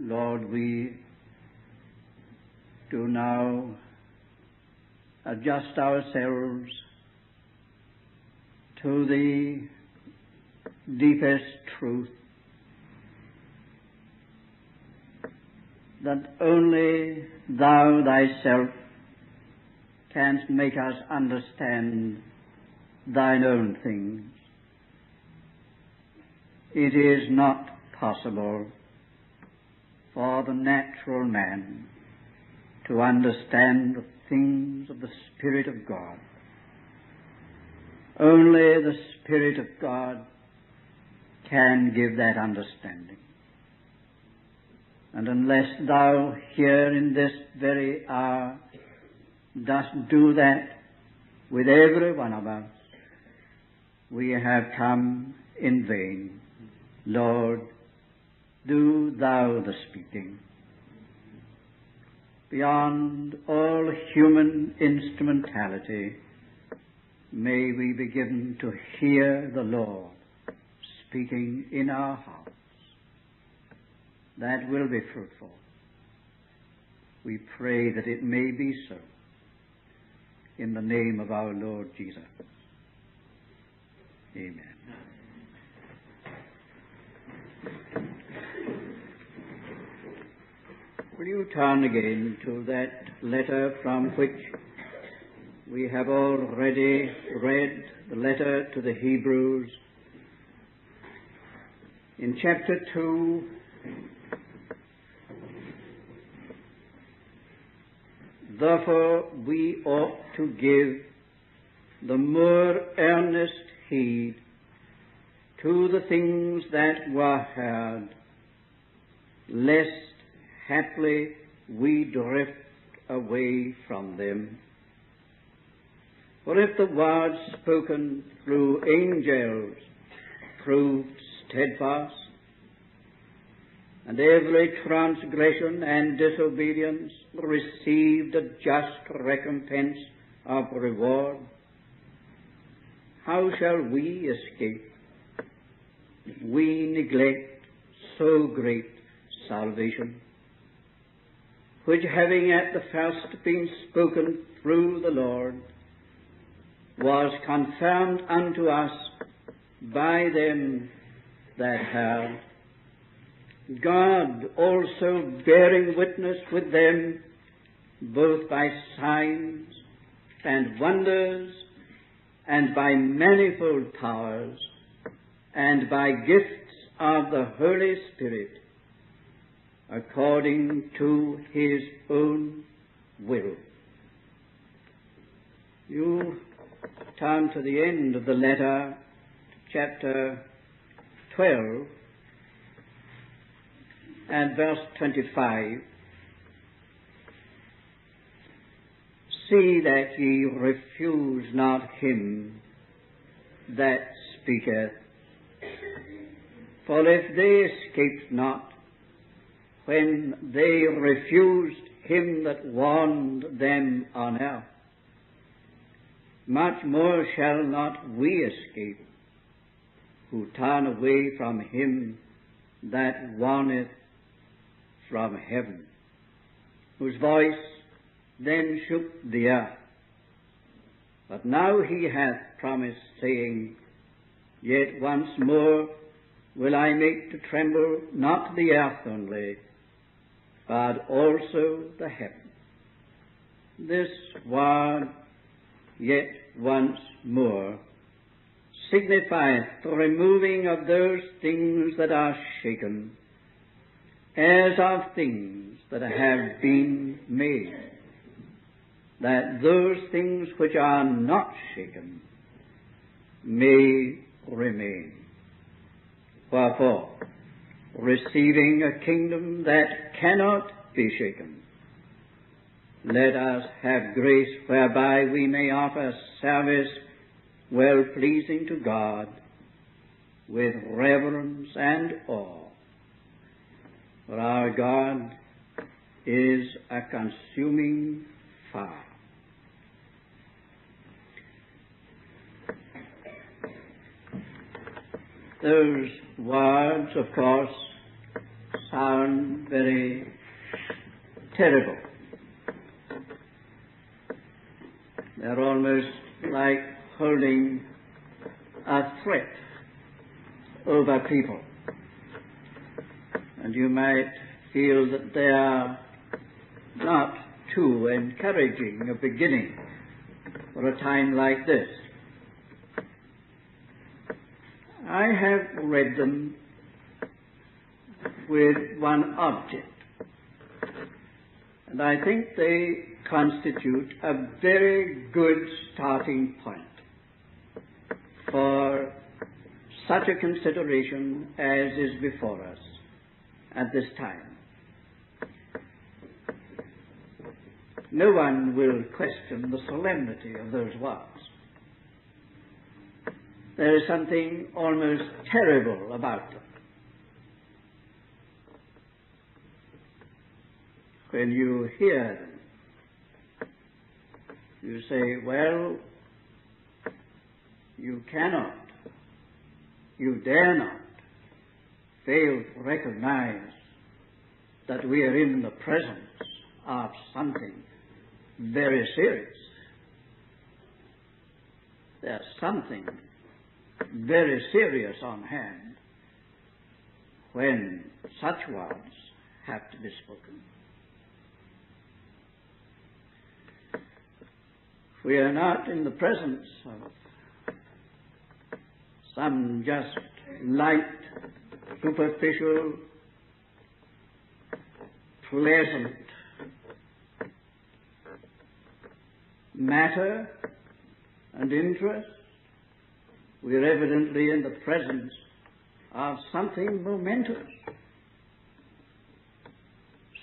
Lord, we do now adjust ourselves to the deepest truth that only thou thyself canst make us understand thine own things. It is not possible for the natural man to understand the things of the Spirit of God. Only the Spirit of God can give that understanding. And unless thou here in this very hour dost do that with every one of us, we have come in vain. Lord, do thou the speaking. Beyond all human instrumentality, may we be given to hear the Lord speaking in our hearts. That will be fruitful. We pray that it may be so. In the name of our Lord Jesus. Amen. Will you turn again to that letter from which we have already read, the letter to the Hebrews? In chapter 2, Therefore we ought to give the more earnest heed to the things that were heard, lest haply we drift away from them. For if the words spoken through angels proved steadfast, and every transgression and disobedience received a just recompense of reward, how shall we escape if we neglect so great salvation, which having at the first been spoken through the Lord, was confirmed unto us by them that heard, God also bearing witness with them both by signs and wonders and by manifold powers and by gifts of the Holy Spirit according to his own will. You turn to the end of the letter, chapter 12 and verse 25. See that ye refuse not him that speaketh. For if they escaped not when they refused him that warned them on earth, much more shall not we escape who turn away from him that warneth from heaven, whose voice then shook the earth. But now he hath promised, saying, Yet once more will I make to tremble not the earth only, but also the heaven. This word, yet once more, signifieth the removing of those things that are shaken, as of things that have been made, that those things which are not shaken may remain. Wherefore, receiving a kingdom that cannot be shaken, let us have grace whereby we may offer service well pleasing to God with reverence and awe. For our God is a consuming fire. Those words, of course, sound very terrible. They're almost like holding a threat over people. And you might feel that they are not too encouraging a beginning for a time like this. I have read them with one object. And I think they constitute a very good starting point for such a consideration as is before us at this time. No one will question the solemnity of those words. There is something almost terrible about them. When you hear them, you say, well, you cannot, you dare not fail to recognize that we are in the presence of something very serious. There's something very serious on hand when such words have to be spoken. We are not in the presence of some just light, superficial, pleasant matter and interest. We are evidently in the presence of something momentous,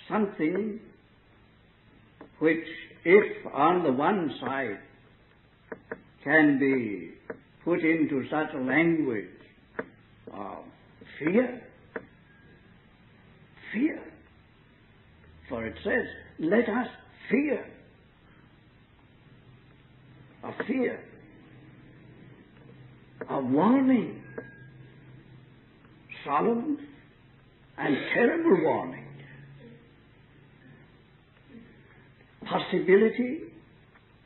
something which, if on the one side can be put into such a language of fear, fear, for it says, let us fear. A fear, a warning, solemn and terrible warning, possibility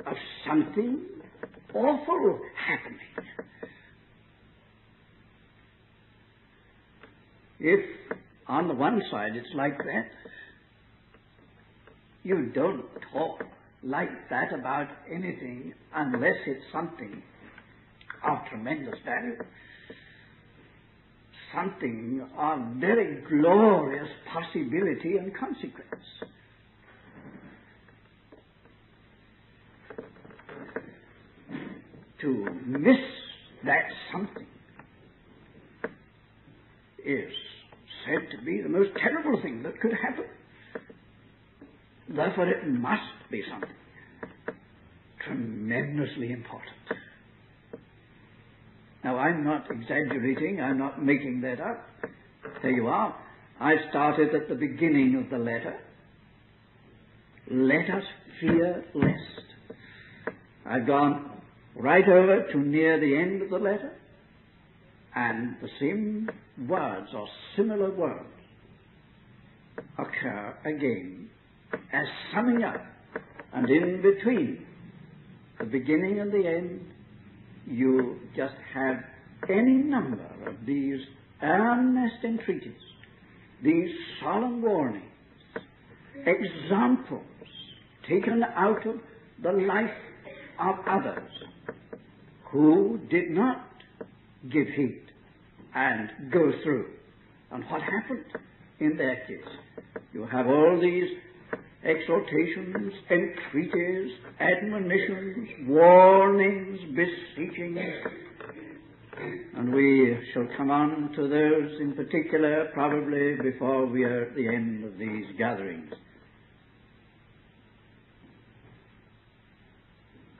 of something awful happening. If on the one side it's like that, you don't talk like that about anything unless it's something of tremendous value. Something of very glorious possibility and consequence. To miss that something is said to be the most terrible thing that could happen. Therefore, it must be something tremendously important. Now, I'm not exaggerating, I'm not making that up. There you are. I started at the beginning of the letter. Let us fear lest. I've gone right over to near the end of the letter, and the same words or similar words occur again as summing up and in between the beginning and the end, you just have any number of these earnest entreaties, these solemn warnings, examples taken out of the life of others who did not give heed and go through. And what happened in their case? You have all these exhortations, entreaties, admonitions, warnings, beseechings. And we shall come on to those in particular probably before we are at the end of these gatherings.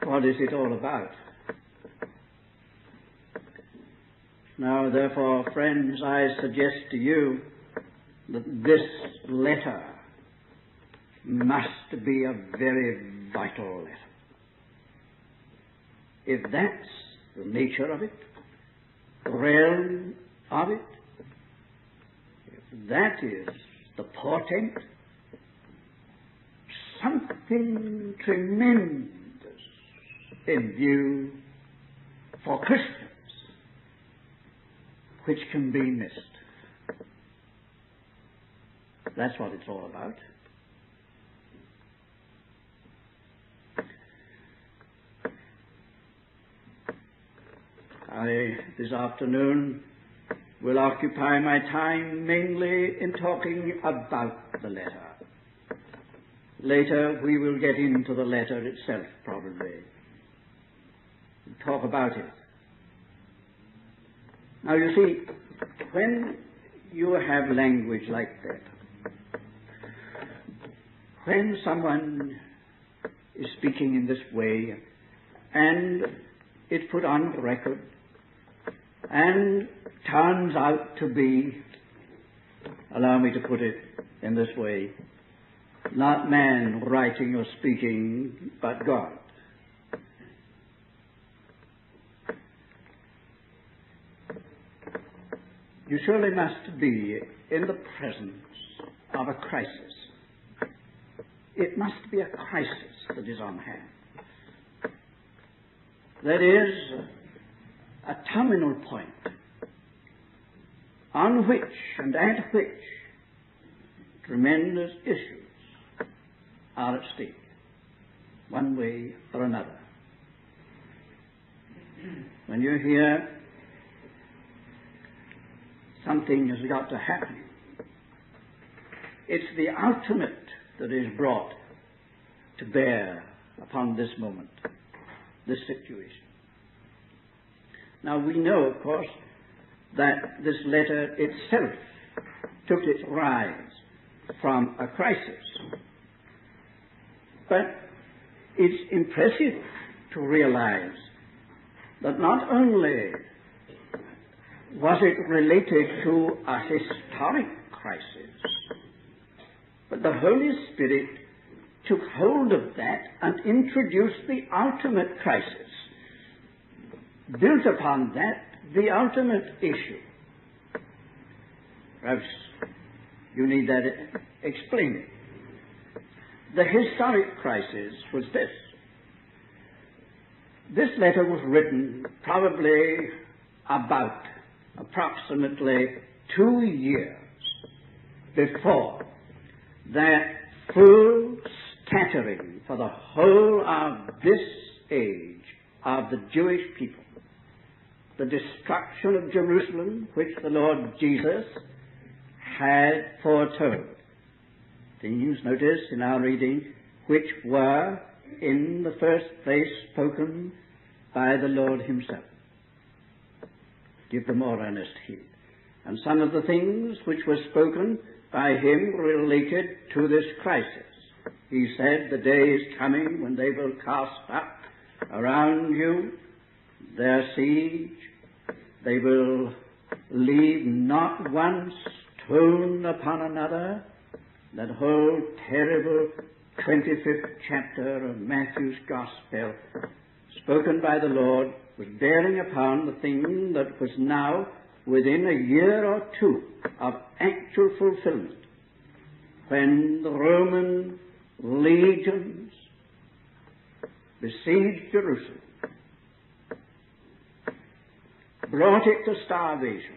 What is it all about? Now, therefore, friends, I suggest to you that this letter must be a very vital letter. If that's the nature of it, the realm of it, if that is the portent, something tremendous in view for Christians which can be missed. That's what it's all about. I, this afternoon, will occupy my time mainly in talking about the letter. Later, we will get into the letter itself, probably, and talk about it. Now, you see, when you have language like that, when someone is speaking in this way, and it's put on record, and turns out to be, allow me to put it in this way, not man writing or speaking, but God. You surely must be in the presence of a crisis. It must be a crisis that is on hand. That is a terminal point on which and at which tremendous issues are at stake, one way or another. When you hear something has got to happen, it's the ultimate that is brought to bear upon this moment, this situation. Now we know, of course, that this letter itself took its rise from a crisis. But it's impressive to realize that not only was it related to a historic crisis, but the Holy Spirit took hold of that and introduced the ultimate crisis built upon that the ultimate issue. Perhaps you need that explaining. The historic crisis was this. This letter was written probably about approximately two years before that full scattering for the whole of this age of the Jewish people the destruction of Jerusalem, which the Lord Jesus had foretold. Things, notice in our reading, which were in the first place spoken by the Lord Himself. Give them more earnest heed. And some of the things which were spoken by Him related to this crisis. He said, The day is coming when they will cast up around you their siege they will leave not one stone upon another. That whole terrible 25th chapter of Matthew's Gospel, spoken by the Lord, was bearing upon the thing that was now within a year or two of actual fulfillment. When the Roman legions besieged Jerusalem, brought it to starvation,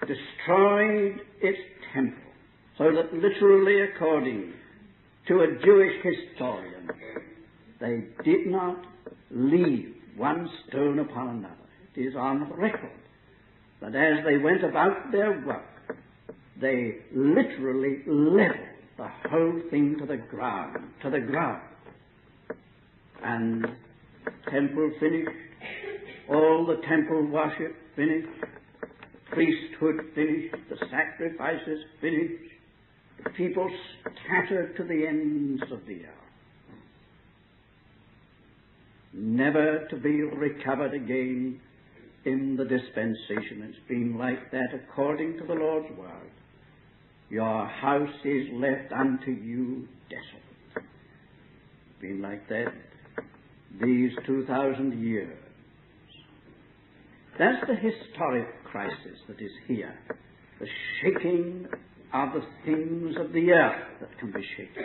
destroyed its temple, so that literally, according to a Jewish historian, they did not leave one stone upon another. It is on record that as they went about their work, they literally leveled the whole thing to the ground, to the ground. And temple finished, all the temple worship finished, priesthood finished, the sacrifices finished, the people scattered to the ends of the earth. Never to be recovered again in the dispensation. It's been like that according to the Lord's word. Your house is left unto you desolate. Been like that these 2,000 years. That's the historic crisis that is here, the shaking of the things of the earth that can be shaken.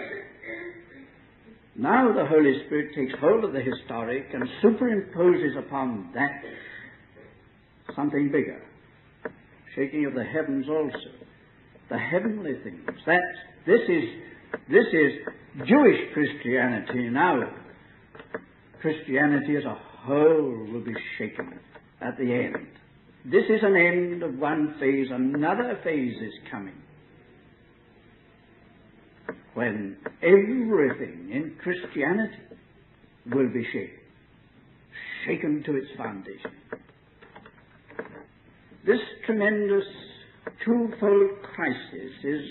Now the Holy Spirit takes hold of the historic and superimposes upon that something bigger. Shaking of the heavens also. The heavenly things. That this is this is Jewish Christianity now. Christianity as a whole will be shaken at the end. This is an end of one phase, another phase is coming. When everything in Christianity will be shaken, shaken to its foundation. This tremendous twofold crisis is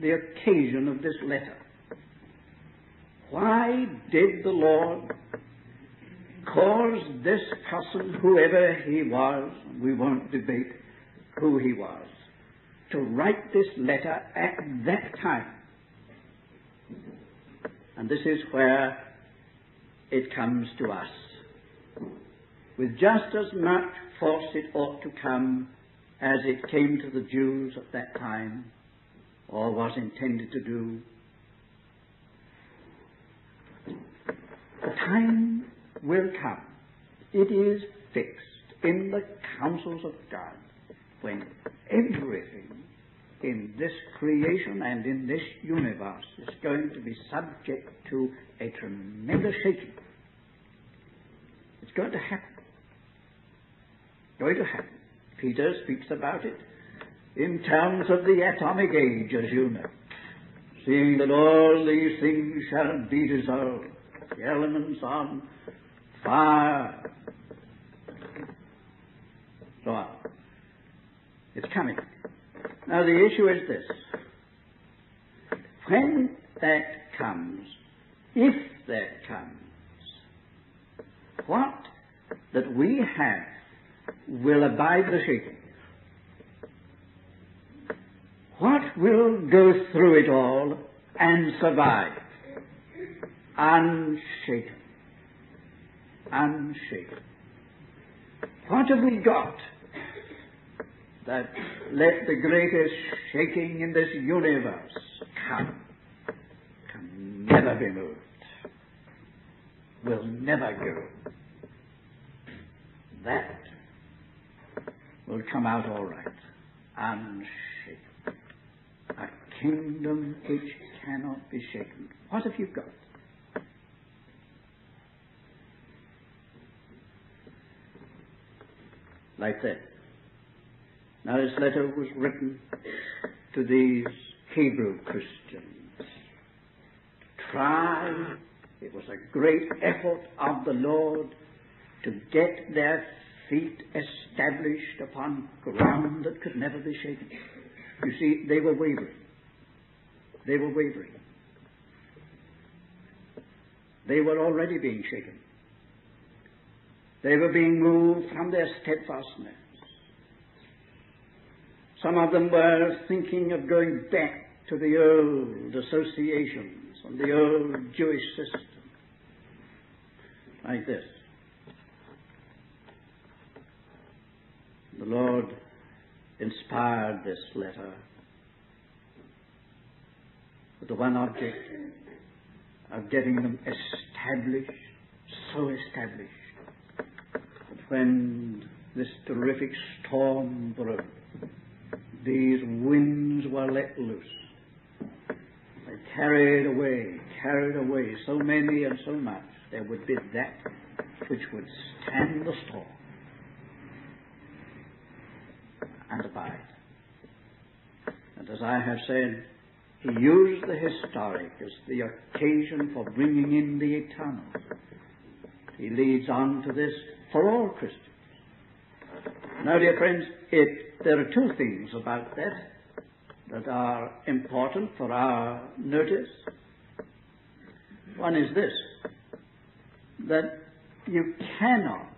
the occasion of this letter. Why did the Lord cause this person, whoever he was, we won't debate who he was, to write this letter at that time? And this is where it comes to us. With just as much force it ought to come as it came to the Jews at that time, or was intended to do. The time will come. It is fixed in the counsels of God when everything in this creation and in this universe is going to be subject to a tremendous shaking. It's going to happen. Going to happen. Peter speaks about it in terms of the atomic age, as you know. Seeing that all these things shall be dissolved, the elements on fire, so. It's coming. Now the issue is this. When that comes, if that comes, what that we have will abide the shaking. What will go through it all and survive? Unshaken. Unshaken. What have we got that let the greatest shaking in this universe come, can never be moved, will never go. That will come out all right, unshaken. A kingdom which cannot be shaken. What have you got? Like that. Now, this letter was written to these Hebrew Christians. Try, it was a great effort of the Lord to get their feet established upon ground that could never be shaken. You see, they were wavering. They were wavering. They were already being shaken. They were being moved from their steadfastness. Some of them were thinking of going back to the old associations and the old Jewish system. Like this. The Lord inspired this letter with the one object of getting them established, so established, when this terrific storm broke, these winds were let loose. They carried away, carried away so many and so much, there would be that which would stand the storm and abide. And as I have said, he used the historic as the occasion for bringing in the eternal. He leads on to this for all Christians. Now, dear friends, it, there are two things about that that are important for our notice. One is this, that you cannot,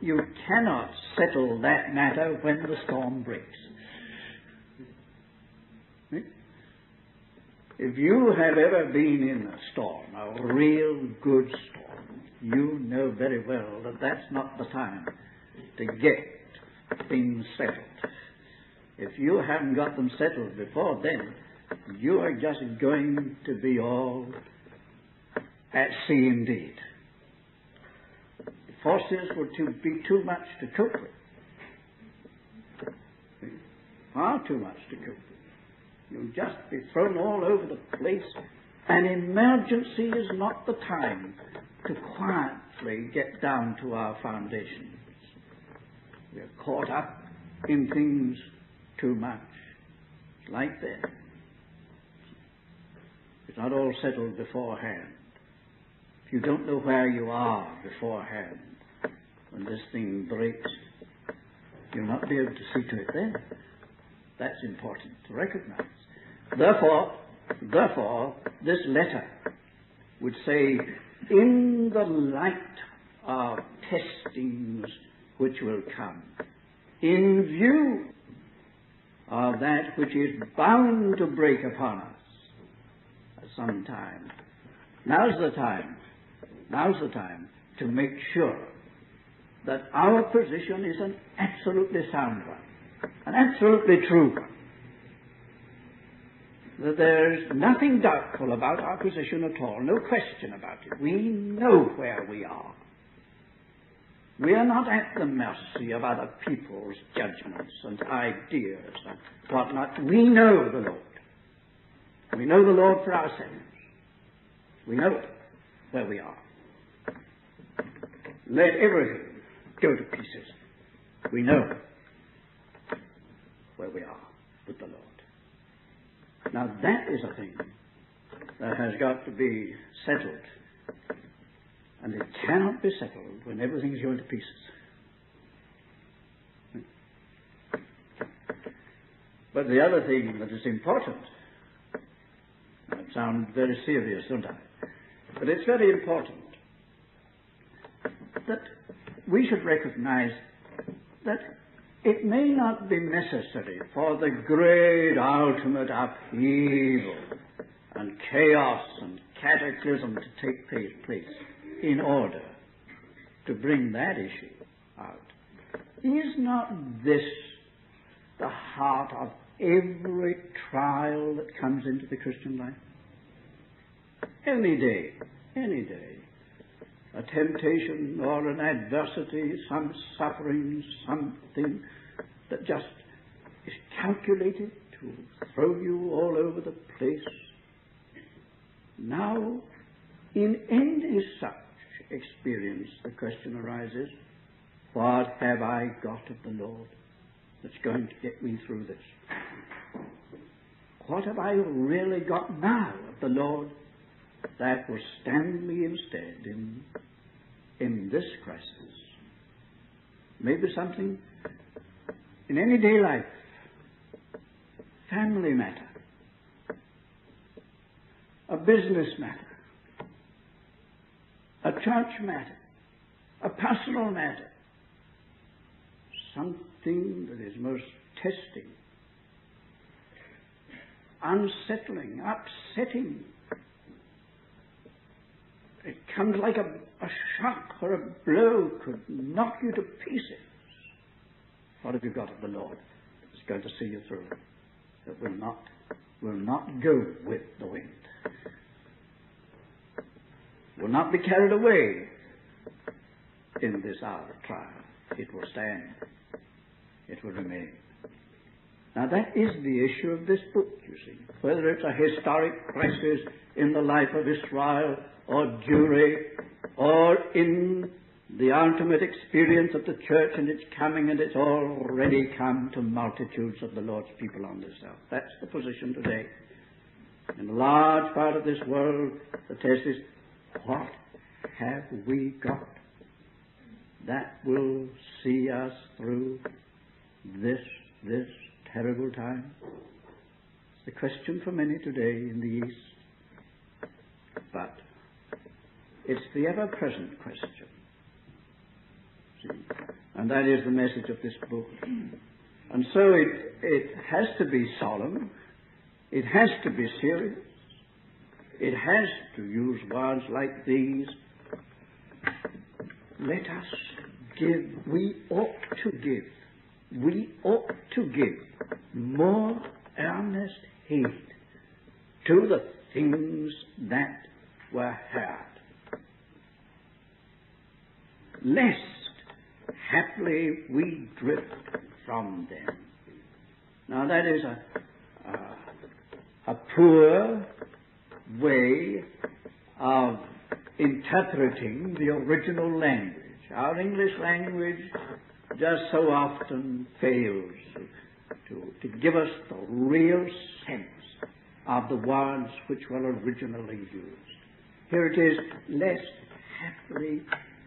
you cannot settle that matter when the storm breaks. If you have ever been in a storm, a real good storm, you know very well that that's not the time to get things settled. if you haven't got them settled before then, you are just going to be all at sea indeed. The forces would be too much to cope with. Far too much to cope with. You'll just be thrown all over the place. An emergency is not the time to quietly get down to our foundations. We're caught up in things too much. Like this. It's not all settled beforehand. If you don't know where you are beforehand, when this thing breaks, you'll not be able to see to it then. That's important to recognize. Therefore, therefore, this letter would say, in the light of testings which will come, in view of that which is bound to break upon us at some time. Now's the time, now's the time to make sure that our position is an absolutely sound one, an absolutely true one. That there's nothing doubtful about our position at all, no question about it. We know where we are. We are not at the mercy of other people's judgments and ideas and whatnot. We know the Lord. We know the Lord for ourselves. We know where we are. Let everything go to pieces. We know where we are with the Lord. Now that is a thing that has got to be settled and it cannot be settled when everything is going to pieces. But the other thing that is important, that sounds very serious, don't I? But it's very important that we should recognize that it may not be necessary for the great ultimate upheaval and chaos and cataclysm to take place in order to bring that issue out. Is not this the heart of every trial that comes into the Christian life? Any day, any day. A temptation or an adversity, some suffering, something that just is calculated to throw you all over the place. Now, in any such experience, the question arises, what have I got of the Lord that's going to get me through this? What have I really got now of the Lord that will stand me instead in, in this crisis? Maybe something in any day life, family matter, a business matter, a church matter, a personal matter, something that is most testing, unsettling, upsetting. It comes like a, a shock or a blow could knock you to pieces. What have you got of the Lord that's going to see you through? That will not will not go with the wind will not be carried away in this hour of trial. It will stand. It will remain. Now that is the issue of this book, you see. Whether it's a historic crisis in the life of Israel or Jewry or in the ultimate experience of the church and its coming and it's already come to multitudes of the Lord's people on this earth. That's the position today. In a large part of this world, the test is what have we got that will see us through this, this terrible time? It's the question for many today in the East. But it's the ever present question. See? And that is the message of this book. And so it, it has to be solemn. It has to be serious. It has to use words like these. Let us give, we ought to give we ought to give more earnest heed to the things that were heard, lest haply we drift from them. Now that is a, a, a poor way of interpreting the original language. Our English language just so often fails to, to give us the real sense of the words which were originally used. Here it is, lest haply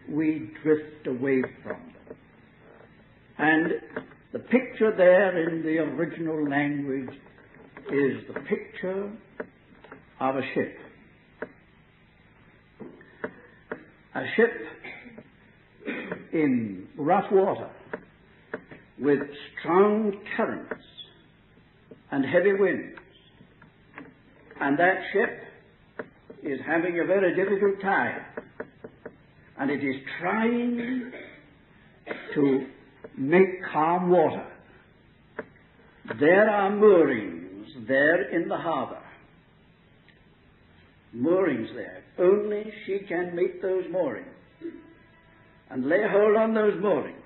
we drift away from them. And the picture there in the original language is the picture of a ship. A ship in rough water with strong currents and heavy winds. And that ship is having a very difficult time. And it is trying to make calm water. There are moorings there in the harbor. Moorings there. Only she can meet those moorings and lay hold on those moorings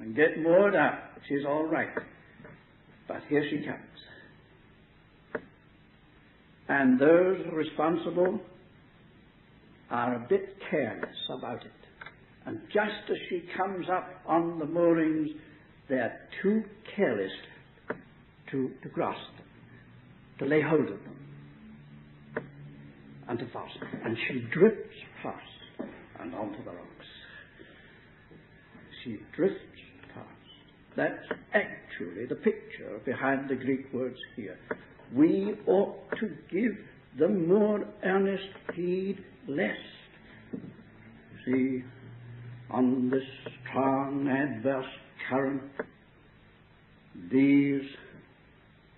and get moored up. She's all right. But here she comes. And those responsible are a bit careless about it. And just as she comes up on the moorings, they're too careless to, to grasp them, to lay hold of them, and to fasten. And she drifts past and onto the rocks. She drifts past. That's actually the picture behind the Greek words here. We ought to give them more earnest heed lest. See, on this strong adverse current, these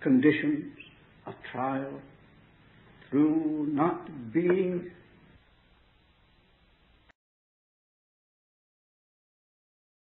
conditions of trial, through not being